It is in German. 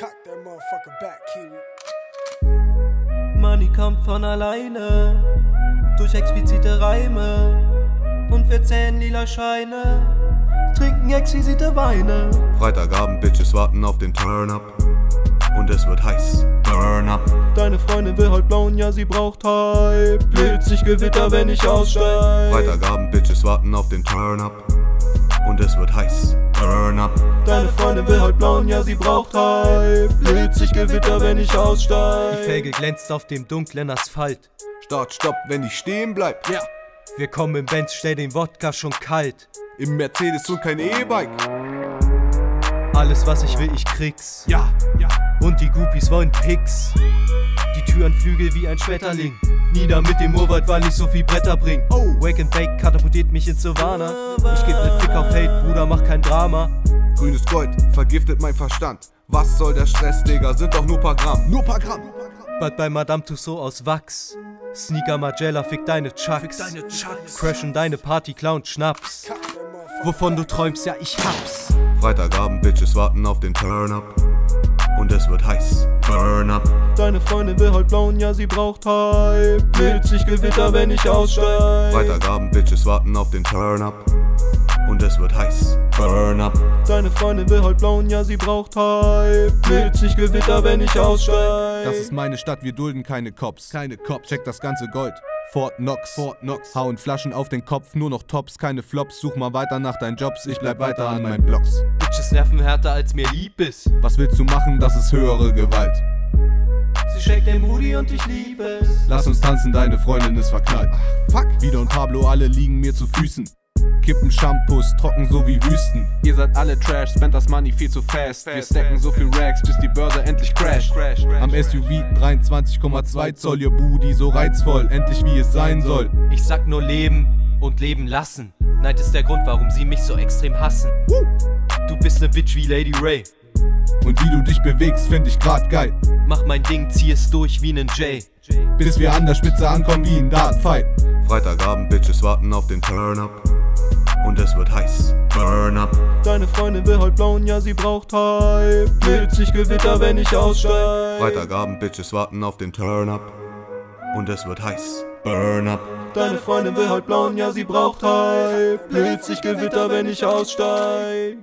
Cock that motherfucker back, Kiwi. Money kommt von alleine, durch explizite Reime. Und wir zählen lila Scheine, trinken exquisite Weine. Freitagabend, Bitches warten auf den Turn-Up. Und es wird heiß. Burn up. Deine Freundin will heute blauen, ja, sie braucht Hype. Blitzig Gewitter, wenn ich aussteig. Freitagabend, Bitches warten auf den Turn-Up. Und es wird heiß. Burn up. Deine Freundin will heute blauen, ja, sie braucht Hype. Blitzig Gewitter, wenn ich aussteig. Die Felge glänzt auf dem dunklen Asphalt. Start, stopp, wenn ich stehen bleib. Ja. Wir kommen im Benz, stell den Wodka schon kalt. Im Mercedes und kein E-Bike. Alles, was ich will, ich krieg's. Ja, ja. Und die Guppies wollen Picks. Die Türen Flügel wie ein Schmetterling. Nieder mit dem Urwald, weil ich so viel Bretter bring. Oh. Wake and Bake katapultiert mich ins Silvana. Ich geb ne Fick auf Hate, Bruder, mach kein Drama. Grünes Gold vergiftet mein Verstand. Was soll der Stress, Digga? Sind doch nur paar Gramm. Nur paar Gramm. Bald bei Madame Tussauds aus Wachs. Sneaker Magella, fick deine Chucks. deine Chucks. Crashen deine Party, Clown, Schnaps. Wovon du träumst, ja, ich hab's. Freitagabend, Bitches warten auf den Turn-Up. Und es wird heiß. Burn up. Deine Freundin will heute blauen, ja, sie braucht Hype. Blitzig Gewitter, wenn ich aussteig. Freitagabend, Bitches warten auf den Turn-Up. Und es wird heiß. Burn up. Deine Freundin will heute blauen, ja, sie braucht Hype. Blitzig Gewitter, wenn ich aussteig. Das ist meine Stadt, wir dulden keine Cops. Keine Cops. Check das ganze Gold. Fort Knox. Fort Knox. Hauen Flaschen auf den Kopf, nur noch Tops, keine Flops. Such mal weiter nach deinen Jobs, ich bleib weiter an meinen Blocks. Bitches nerven härter, als mir lieb ist. Was willst du machen, das ist höhere Gewalt. Sie shake den Booty und ich lieb es. Lass uns tanzen, deine Freundin ist verknallt. Fuck. Wieder und Pablo, alle liegen mir zu Füßen. Kippen Shampoos, trocken so wie Wüsten. Ihr seid alle Trash, spend das Money viel zu fast. Wir stacken so viel Racks, bis die Börse endlich crasht. Am SUV 23,2 Zoll, ihr Booty so reizvoll, endlich wie es sein soll. Ich sag nur leben und leben lassen. Neid ist der Grund, warum sie mich so extrem hassen. Du bist ne Bitch wie Lady Ray. Und wie du dich bewegst, find ich grad geil. Mach mein Ding, zieh es durch wie nen J. Bis wir an der Spitze ankommen wie ein Dartfight. Freitagabend, Bitches warten auf den Turn-Up. Und es wird heiß. Burn up. Deine Freundin will heute blauen, ja, sie braucht Hype. Blitzig Gewitter, wenn ich aussteig. Freitagabend, Bitches warten auf den Turn-Up. Und es wird heiß. Burn up. Deine Freundin will heute blauen, ja, sie braucht Hype. Blitzig Gewitter, wenn ich aussteig.